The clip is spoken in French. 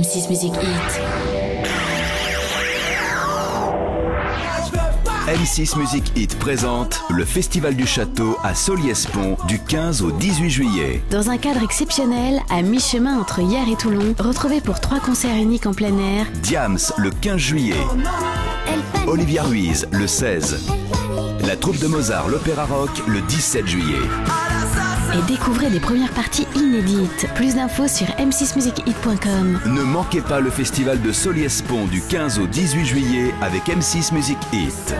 M6 Music Hit. M6 Music Hit présente le Festival du Château à Soliespont du 15 au 18 juillet. Dans un cadre exceptionnel, à mi-chemin entre hier et Toulon, retrouvez pour trois concerts uniques en plein air Diams le 15 juillet. Olivia Ruiz le 16. La troupe de Mozart, l'Opéra Rock le 17 juillet. Et découvrez des premières parties inédites. Plus d'infos sur m6musichit.com. Ne manquez pas le festival de Soliespont du 15 au 18 juillet avec M6 Music Hit.